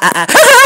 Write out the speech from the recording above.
ah.